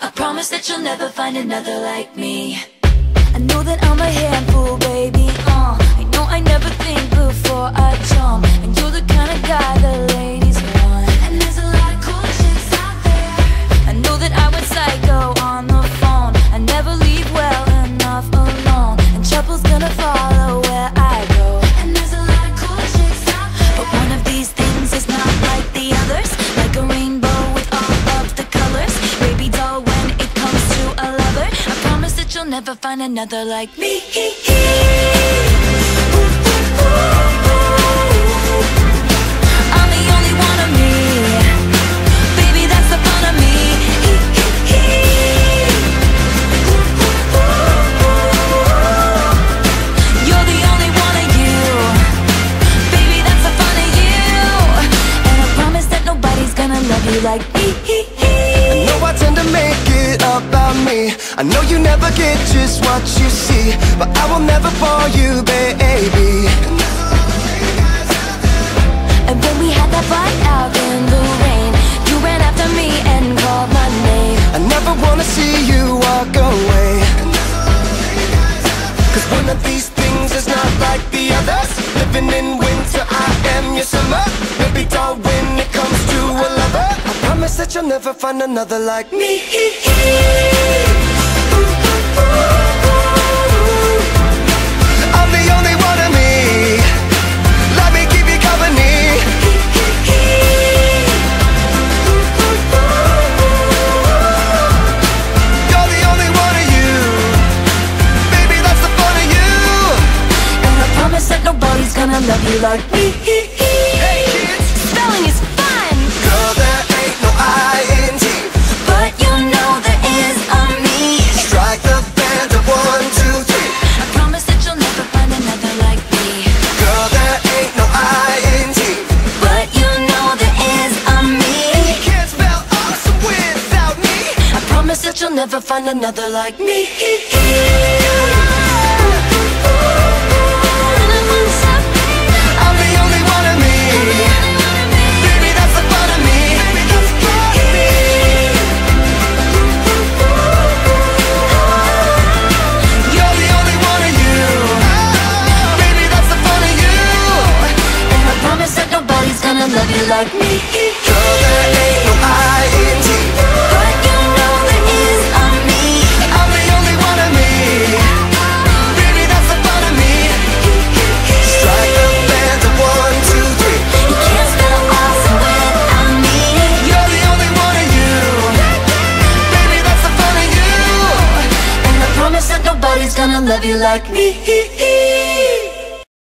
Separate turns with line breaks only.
I promise that you'll never find another like me.
I know that I'm a handful, baby. Uh, I know I never think before I jump, and you're the kind of guy the ladies want.
And there's a lot of cool chicks out there.
I know that I went psycho on the phone. I never leave well enough alone, and trouble's gonna follow never find another like me. I'm the only one of me. Baby, that's the fun of me. You're the only one of you. Baby, that's the fun of you. And I promise that nobody's gonna love you like me.
I know I tend to make it about me I know you never get just what you see But I will never fall you, baby
And when we had that fight out in the rain, you ran after me and called my name.
I never wanna see you walk away Cause one of these things is not like the others Living in winter, I am your summer Maybe doll that you'll never find another like me. I'm the only one of me. Let me keep you company. You're the only one of you. Baby, that's the fun of you.
And I promise that nobody's gonna love you like me. That you'll never find another like me.
I'm the only one of me. Baby, that's the fun of me. You're the only one of you. Baby, that's the fun of you.
And I promise that nobody's gonna love you like me. Gonna love you like me.